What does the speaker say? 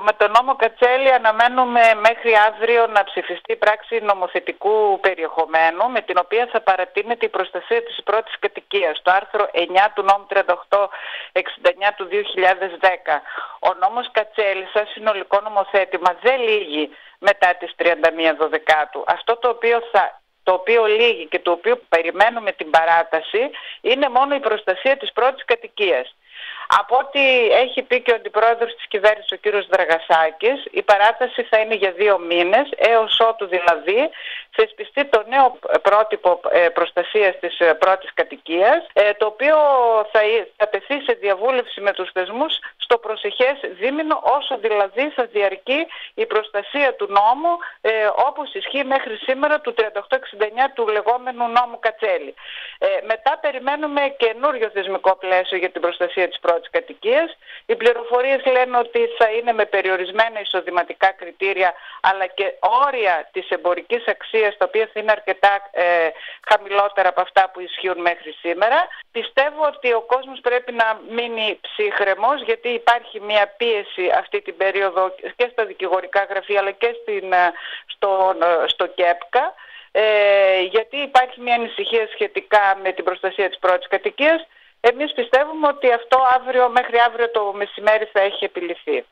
με τον νόμο Κατσέλη αναμένουμε μέχρι αύριο να ψηφιστεί πράξη νομοθετικού περιεχομένου με την οποία θα παρατείνεται η προστασία της πρώτης κατοικίας, το άρθρο 9 του νόμου 3869 του 2010. Ο νόμος Κατσέλη σαν συνολικό νομοθέτημα δεν λύγει μετά τις 31 Δεκάτου. Αυτό το οποίο θα το οποίο λύγει και το οποίο περιμένουμε την παράταση είναι μόνο η προστασία της πρώτης κατοικίας. Από ό,τι έχει πει και ο αντιπρόεδρος της κυβέρνησης ο κύριος Δραγασάκης, η παράταση θα είναι για δύο μήνες, έως ότου δηλαδή θεσπιστεί το νέο πρότυπο ε, προστασίας της ε, πρώτης κατοικίας, ε, το οποίο θα τεθεί σε διαβούλευση με τους θεσμούς στο προσεχές δίμηνο, όσο δηλαδή θα διαρκεί η προστασία του νόμου, όπως ισχύει μέχρι σήμερα του 3869 του λεγόμενου νόμου Κατσέλη. Μετά περιμένουμε καινούριο θεσμικό πλαίσιο για την προστασία της πρώτης κατοικίας. Οι πληροφορίες λένε ότι θα είναι με περιορισμένα εισοδηματικά κριτήρια αλλά και όρια της εμπορικής αξίας τα οποία θα είναι αρκετά ε, χαμηλότερα από αυτά που ισχύουν μέχρι σήμερα. Πιστεύω ότι ο κόσμος πρέπει να μείνει ψύχρεμος γιατί υπάρχει μια πίεση αυτή την περίοδο και στα δικηγορικά γραφεία αλλά και στην, ε, στο, ε, στο ΚΕΠΚΑ ε, γιατί υπάρχει μια ανησυχία σχετικά με την προστασία της πρώτης κατοικίας εμείς πιστεύουμε ότι αυτό αύριο, μέχρι αύριο το μεσημέρι θα έχει επιληθεί.